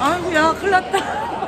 아이고야 큰일 났다.